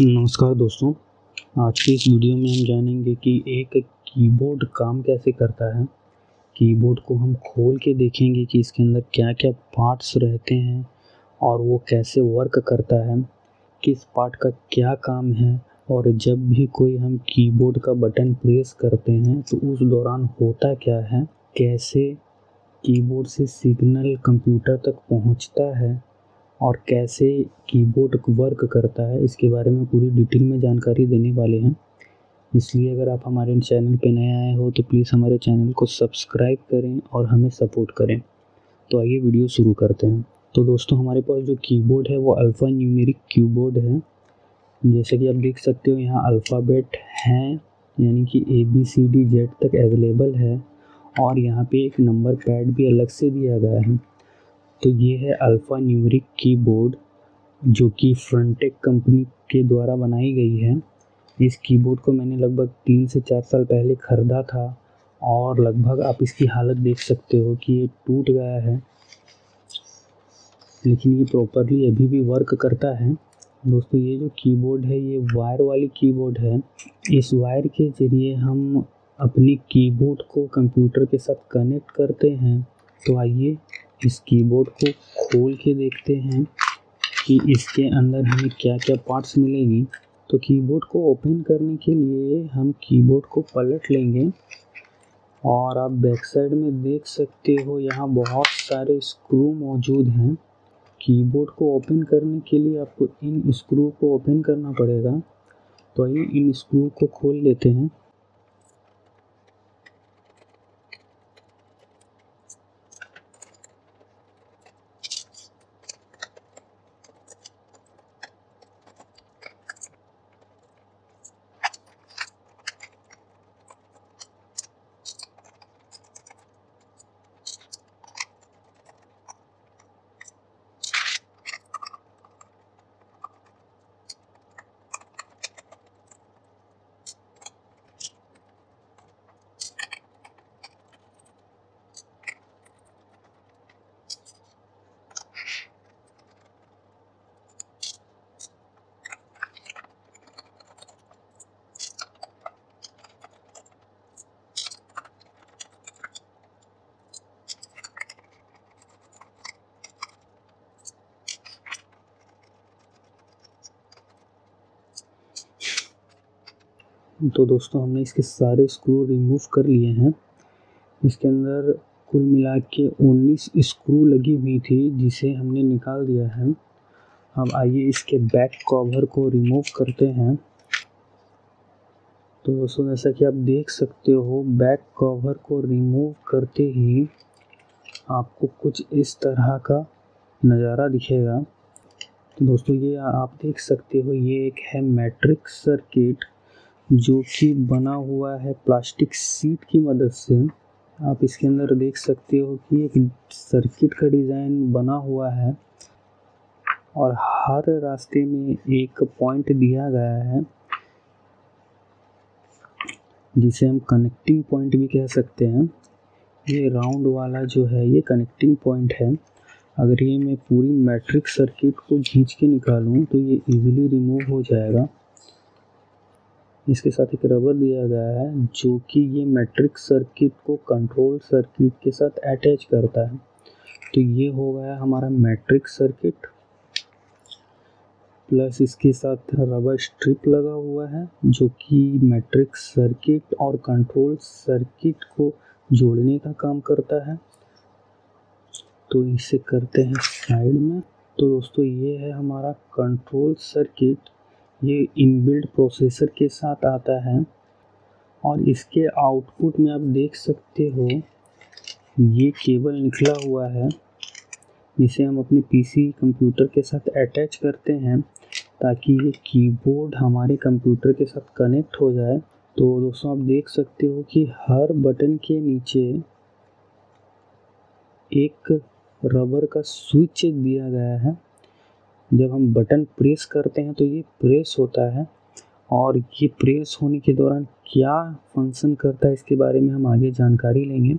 नमस्कार दोस्तों। आज की इस वीडियो में हम जानेंगे कि एक कीबोर्ड काम कैसे करता है। कीबोर्ड को हम खोल के देखेंगे कि इसके अंदर क्या क्या पार्ट्स रहते हैं और वो कैसे वर्क करता है, किस पार्ट का क्या काम है और जब भी कोई हम कीबोर्ड का बटन प्रेस करते हैं तो उस दौरान होता क्या है, कैसे कीबोर्ड से सिग्नल कंप्यूटर तक पहुँचता है और कैसे कीबोर्ड वर्क करता है, इसके बारे में पूरी डिटेल में जानकारी देने वाले हैं। इसलिए अगर आप हमारे चैनल पर नए आए हो तो प्लीज़ हमारे चैनल को सब्सक्राइब करें और हमें सपोर्ट करें। तो आइए वीडियो शुरू करते हैं। तो दोस्तों, हमारे पास जो कीबोर्ड है, वो अल्फ़ा न्यूमेरिक कीबोर्ड है। जैसे कि आप देख सकते हो, यहाँ अल्फ़ाबेट हैं, यानी कि A B C D Z तक अवेलेबल है। और यहाँ पे एक नंबर पैड भी अलग से दिया गया है। तो ये है अल्फ़ा न्यूमरिक कीबोर्ड जो कि फ्रंटेक कंपनी के द्वारा बनाई गई है। इस कीबोर्ड को मैंने लगभग तीन से चार साल पहले ख़रीदा था और लगभग आप इसकी हालत देख सकते हो कि ये टूट गया है। लेकिन ये प्रॉपरली अभी भी वर्क करता है। दोस्तों, ये जो कीबोर्ड है, ये वायर वाली कीबोर्ड है। इस वायर के ज़रिए हम अपनी कीबोर्ड को कंप्यूटर के साथ कनेक्ट करते हैं। तो आइए इस कीबोर्ड को खोल के देखते हैं कि इसके अंदर हमें क्या क्या पार्ट्स मिलेगी। तो कीबोर्ड को ओपन करने के लिए हम कीबोर्ड को पलट लेंगे। और आप बैक साइड में देख सकते हो यहाँ बहुत सारे स्क्रू मौजूद हैं। कीबोर्ड को ओपन करने के लिए आपको इन स्क्रू को ओपन करना पड़ेगा। तो आइए इन स्क्रू को खोल लेते हैं। तो दोस्तों, हमने इसके सारे स्क्रू रिमूव कर लिए हैं। इसके अंदर कुल मिला के उन्नीस स्क्रू लगी हुई थी, जिसे हमने निकाल दिया है। अब आइए इसके बैक कवर को रिमूव करते हैं। तो दोस्तों, जैसा कि आप देख सकते हो बैक कवर को रिमूव करते ही आपको कुछ इस तरह का नज़ारा दिखेगा। तो दोस्तों, ये आप देख सकते हो, ये एक है मैट्रिक सर्किट जो कि बना हुआ है प्लास्टिक सीट की मदद से। आप इसके अंदर देख सकते हो कि एक सर्किट का डिज़ाइन बना हुआ है और हर रास्ते में एक पॉइंट दिया गया है, जिसे हम कनेक्टिंग पॉइंट भी कह सकते हैं। ये राउंड वाला जो है, ये कनेक्टिंग पॉइंट है। अगर ये मैं पूरी मैट्रिक सर्किट को खींच के निकालूं तो ये इजीली रिमूव हो जाएगा। इसके साथ एक रबर दिया गया है, जो कि ये मैट्रिक सर्किट को कंट्रोल सर्किट के साथ अटैच करता है। तो ये हो गया हमारा मैट्रिक सर्किट प्लस इसके साथ रबर स्ट्रिप लगा हुआ है, जो कि मैट्रिक सर्किट और कंट्रोल सर्किट को जोड़ने का काम करता है। तो इसे करते हैं साइड में। तो दोस्तों, ये है हमारा कंट्रोल सर्किट ये इनबिल्ड प्रोसेसर के साथ आता है। और इसके आउटपुट में आप देख सकते हो, ये केबल निकला हुआ है, जिसे हम अपने पीसी कंप्यूटर के साथ अटैच करते हैं, ताकि ये कीबोर्ड हमारे कंप्यूटर के साथ कनेक्ट हो जाए। तो दोस्तों, आप देख सकते हो कि हर बटन के नीचे एक रबर का स्विच दिया गया है। जब हम बटन प्रेस करते हैं तो ये प्रेस होता है और ये प्रेस होने के दौरान क्या फ़ंक्शन करता है इसके बारे में हम आगे जानकारी लेंगे।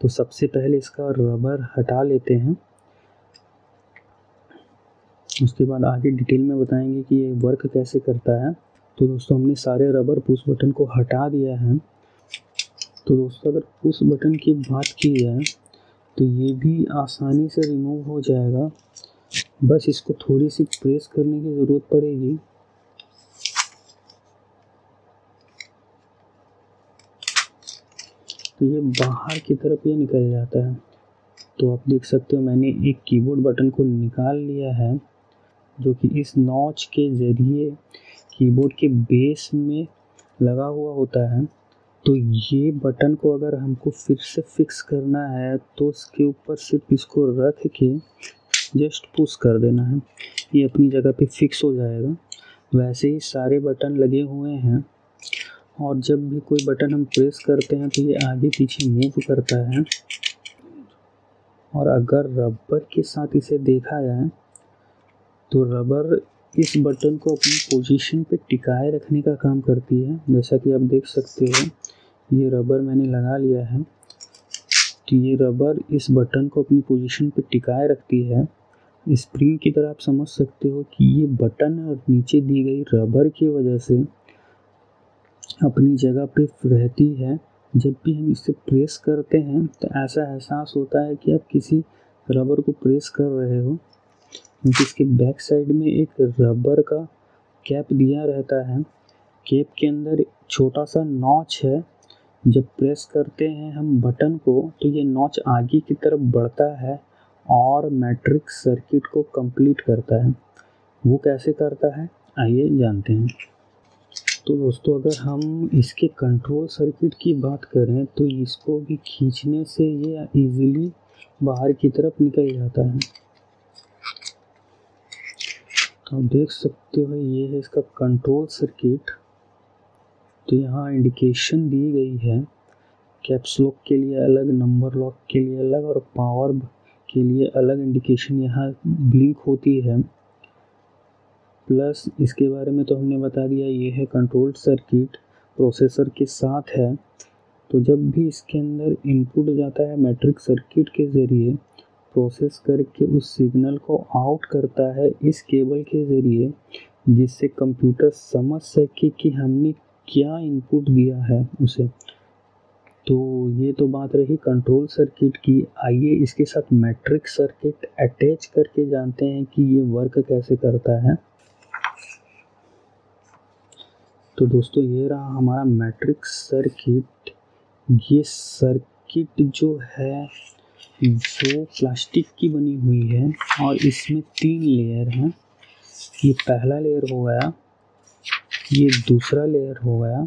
तो सबसे पहले इसका रबर हटा लेते हैं। उसके बाद आगे डिटेल में बताएँगे कि ये वर्क कैसे करता है। तो दोस्तों, हमने सारे रबर पुश बटन को हटा दिया है। तो दोस्तों, अगर पुश बटन की बात की जाए तो ये भी आसानी से रिमूव हो जाएगा। बस इसको थोड़ी सी प्रेस करने की ज़रूरत पड़ेगी। तो ये बाहर की तरफ़ ये निकल जाता है। तो आप देख सकते हो मैंने एक कीबोर्ड बटन को निकाल लिया है, जो कि इस नॉच के ज़रिए कीबोर्ड के बेस में लगा हुआ होता है। तो ये बटन को अगर हमको फिर से फिक्स करना है तो उसके ऊपर सिर्फ़ इसको रख के जस्ट पुश कर देना है। ये अपनी जगह पे फिक्स हो जाएगा। वैसे ही सारे बटन लगे हुए हैं और जब भी कोई बटन हम प्रेस करते हैं तो ये आगे पीछे मूव करता है। और अगर रबर के साथ इसे देखा जाए तो रबर इस बटन को अपनी पोजीशन पे टिकाए रखने का काम करती है। जैसा कि आप देख सकते हो, ये रबर मैंने लगा लिया है। तो ये रबर इस बटन को अपनी पोजीशन पे टिकाए रखती है। स्प्रिंग की तरह आप समझ सकते हो कि ये बटन और नीचे दी गई रबर की वजह से अपनी जगह पे रहती है। जब भी हम इसे प्रेस करते हैं तो ऐसा एहसास होता है कि आप किसी रबर को प्रेस कर रहे हो। इसके बैक साइड में एक रबर का कैप दिया रहता है। कैप के अंदर छोटा सा नॉच है। जब प्रेस करते हैं हम बटन को तो ये नॉच आगे की तरफ़ बढ़ता है। और मैट्रिक सर्किट को कंप्लीट करता है। वो कैसे करता है? आइए जानते हैं। तो दोस्तों, अगर हम इसके कंट्रोल सर्किट की बात करें तो इसको भी खींचने से ये इजीली बाहर की तरफ़ निकल जाता है। तो आप देख सकते हो, ये है इसका कंट्रोल सर्किट तो यहाँ इंडिकेशन दी गई है। कैप्स लॉक के लिए अलग नंबर लॉक के लिए अलग और पावर के लिए अलग इंडिकेशन यहाँ ब्लिंक होती है। प्लस इसके बारे में तो हमने बता दिया, ये है कंट्रोल सर्किट प्रोसेसर के साथ है। तो जब भी इसके अंदर इनपुट जाता है मैट्रिक सर्किट के ज़रिए प्रोसेस करके उस सिग्नल को आउट करता है इस केबल के ज़रिए, जिससे कंप्यूटर समझ सके कि हमने क्या इनपुट दिया है उसे। तो ये तो बात रही कंट्रोल सर्किट की। आइए इसके साथ मैट्रिक सर्किट अटैच करके जानते हैं कि ये वर्क कैसे करता है। तो दोस्तों, ये रहा हमारा मैट्रिक सर्किट ये सर्किट जो है, वो प्लास्टिक की बनी हुई है और इसमें तीन लेयर हैं। ये पहला लेयर हो गया, ये दूसरा लेयर हो गया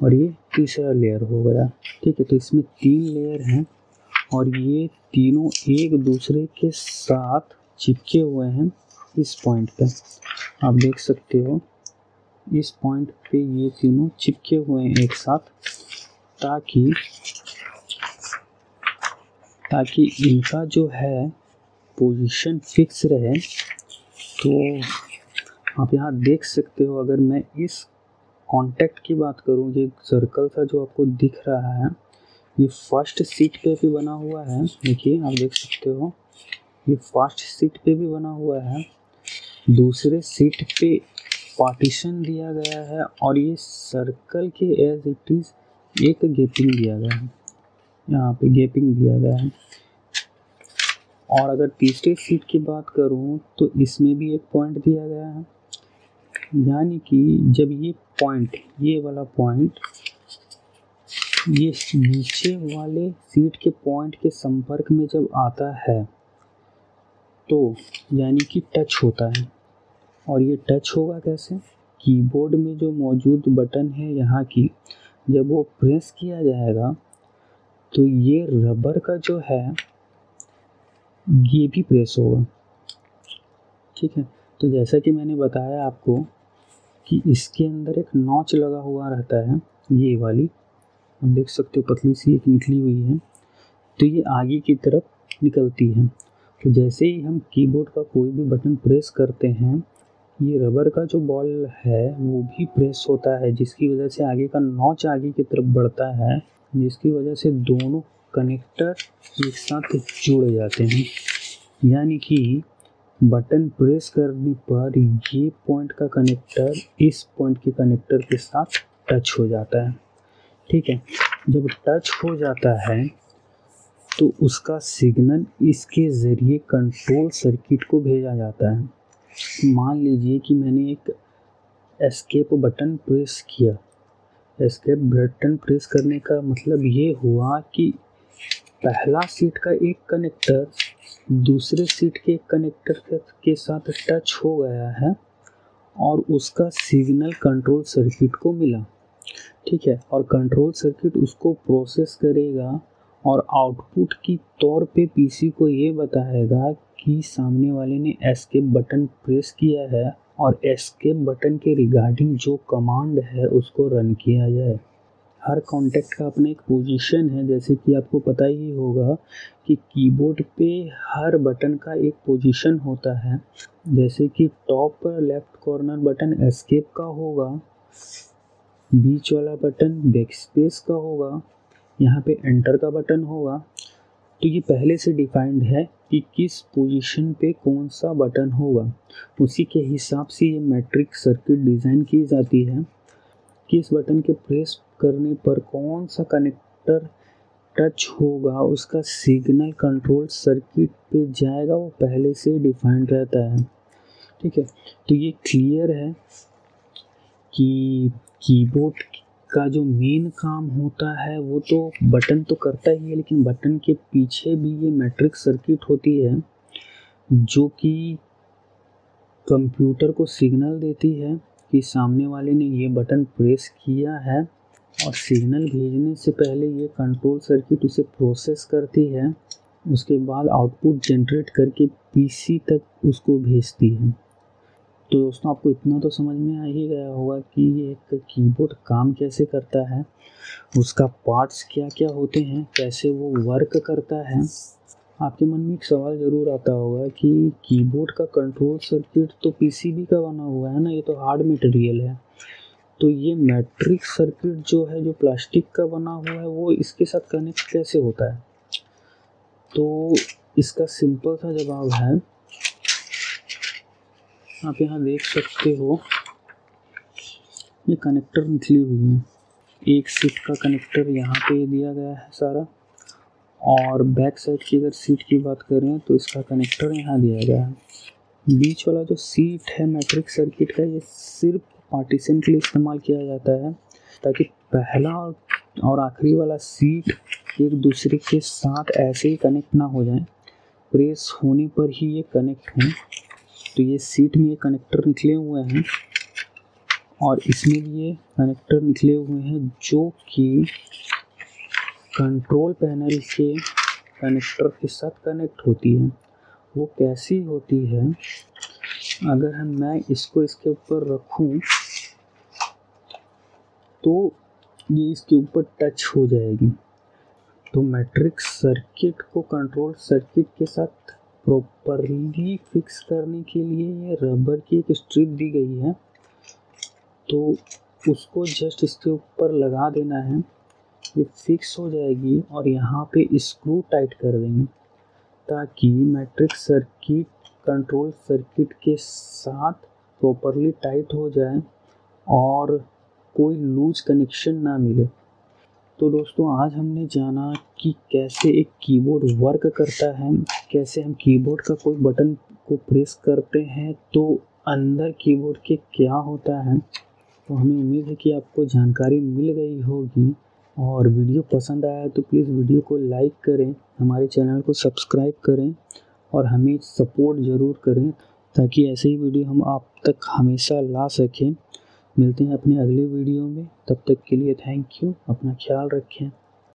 और ये तीसरा लेयर हो गया। ठीक है तो इसमें तीन लेयर हैं और ये तीनों एक दूसरे के साथ चिपके हुए हैं इस पॉइंट पे। आप देख सकते हो, इस पॉइंट पे ये तीनों चिपके हुए हैं एक साथ, ताकि ताकि इनका जो है पोजीशन फिक्स रहे। तो आप यहाँ देख सकते हो, अगर मैं इस कांटेक्ट की बात करूँ, ये सर्कल सा जो आपको दिख रहा है, ये फ़र्स्ट सीट पे भी बना हुआ है। देखिए, आप देख सकते हो, ये फ़र्स्ट सीट पे भी बना हुआ है। दूसरे सीट पे पार्टीशन दिया गया है और ये सर्कल के एज इट इज़ एक गेपिंग दिया गया है। यहाँ पे गेपिंग दिया गया है। और अगर तीसरे सीट की बात करूँ तो इसमें भी एक पॉइंट दिया गया है। यानी कि जब ये पॉइंट ये वाला पॉइंट ये नीचे वाले सीट के पॉइंट के संपर्क में जब आता है तो यानी कि टच होता है। और ये टच होगा कैसे? कीबोर्ड में जो मौजूद बटन है यहाँ की, जब वो प्रेस किया जाएगा तो ये रबर का जो है, ये भी प्रेस होगा। ठीक है? तो जैसा कि मैंने बताया आपको कि इसके अंदर एक नॉच लगा हुआ रहता है, ये वाली। हम देख सकते हो, पतली सी एक निकली हुई है। तो ये आगे की तरफ़ निकलती है। तो जैसे ही हम कीबोर्ड का कोई भी बटन प्रेस करते हैं, ये रबर का जो बॉल है, वो भी प्रेस होता है, जिसकी वजह से आगे का नॉच आगे की तरफ़ बढ़ता है, जिसकी वजह से दोनों कनेक्टर एक साथ जुड़ जाते हैं। यानी कि बटन प्रेस करने पर, ये पॉइंट का कनेक्टर इस पॉइंट के कनेक्टर के साथ टच हो जाता है। ठीक है? जब टच हो जाता है तो उसका सिग्नल इसके ज़रिए कंट्रोल सर्किट को भेजा जाता है। मान लीजिए कि मैंने एक एस्केप बटन प्रेस किया। एस्केप बटन प्रेस करने का मतलब ये हुआ कि पहला सीट का एक कनेक्टर दूसरे सीट के कनेक्टर के साथ टच हो गया है और उसका सिग्नल कंट्रोल सर्किट को मिला। ठीक है? और कंट्रोल सर्किट उसको प्रोसेस करेगा और आउटपुट की तौर पे पीसी को ये बताएगा कि सामने वाले ने एस्केप बटन प्रेस किया है और एस्केप बटन के रिगार्डिंग जो कमांड है उसको रन किया जाए। हर कॉन्टैक्ट का अपना एक पोजीशन है। जैसे कि आपको पता ही होगा कि कीबोर्ड पे हर बटन का एक पोजीशन होता है। जैसे कि top left corner button escape का होगा, बीच वाला बटन बैक स्पेस का होगा, यहाँ पे एंटर का बटन होगा। तो ये पहले से डिफाइंड है कि किस पोजीशन पे कौन सा बटन होगा। उसी के हिसाब से ये मैट्रिक सर्किट डिज़ाइन की जाती है। किस बटन के प्रेस करने पर कौन सा कनेक्टर टच होगा? उसका सिग्नल कंट्रोल सर्किट पे जाएगा, वो पहले से डिफाइंड रहता है। ठीक है? तो ये क्लियर है कि कीबोर्ड का जो मेन काम होता है, वो तो बटन तो करता ही है, लेकिन बटन के पीछे भी ये मैट्रिक सर्किट होती है, जो कि कंप्यूटर को सिग्नल देती है कि सामने वाले ने ये बटन प्रेस किया है। और सिग्नल भेजने से पहले ये कंट्रोल सर्किट उसे प्रोसेस करती है, उसके बाद आउटपुट जनरेट करके पीसी तक उसको भेजती है। तो दोस्तों, आपको इतना तो समझ में आ ही गया होगा कि ये एक कीबोर्ड काम कैसे करता है, उसका पार्ट्स क्या क्या होते हैं, कैसे वो वर्क करता है। आपके मन में एक सवाल ज़रूर आता होगा कि कीबोर्ड का कंट्रोल सर्किट तो पीसीबी का बना हुआ है ना? ये तो हार्ड मटेरियल है। तो ये मैट्रिक सर्किट जो है, जो प्लास्टिक का बना हुआ है, वो इसके साथ कनेक्ट कैसे होता है? तो इसका सिंपल सा जवाब है, आप यहाँ देख सकते हो, ये कनेक्टर निकली हुई है। एक सीट का कनेक्टर यहाँ पे दिया गया है सारा, और बैक साइड की अगर सीट की बात करें तो इसका कनेक्टर यहाँ दिया गया है। बीच वाला जो सीट है मैट्रिक सर्किट का, ये सिर्फ़ पार्टीशन के लिए इस्तेमाल किया जाता है, ताकि पहला और आखिरी वाला सीट एक दूसरे के साथ ऐसे ही कनेक्ट ना हो जाए। प्रेस होने पर ही ये कनेक्ट हों। तो ये सीट में ये कनेक्टर निकले हुए हैं और इसमें भी ये कनेक्टर निकले हुए हैं, जो कि कंट्रोल पैनल के कनेक्टर के साथ कनेक्ट होती है। वो कैसी होती है? अगर हम मैं इसको इसके ऊपर रखूँ तो ये इसके ऊपर टच हो जाएगी। तो मैट्रिक सर्किट को कंट्रोल सर्किट के साथ प्रॉपरली फिक्स करने के लिए ये रबर की एक स्ट्रिप दी गई है। तो उसको जस्ट इसके ऊपर लगा देना है। ये फिक्स हो जाएगी और यहाँ पे स्क्रू टाइट कर देंगे। ताकि मैट्रिक सर्किट कंट्रोल सर्किट के साथ प्रॉपरली टाइट हो जाए और कोई लूज कनेक्शन ना मिले। तो दोस्तों, आज हमने जाना कि कैसे एक कीबोर्ड वर्क करता है, कैसे हम कीबोर्ड का कोई बटन को प्रेस करते हैं तो अंदर कीबोर्ड के क्या होता है तो हमें उम्मीद है कि आपको जानकारी मिल गई होगी। और वीडियो पसंद आया तो प्लीज़ वीडियो को लाइक करें, हमारे चैनल को सब्सक्राइब करें, और हमें सपोर्ट ज़रूर करें, ताकि ऐसे ही वीडियो हम आप तक हमेशा ला सकें। मिलते हैं अपने अगले वीडियो में। तब तक के लिए थैंक यू अपना ख्याल रखें।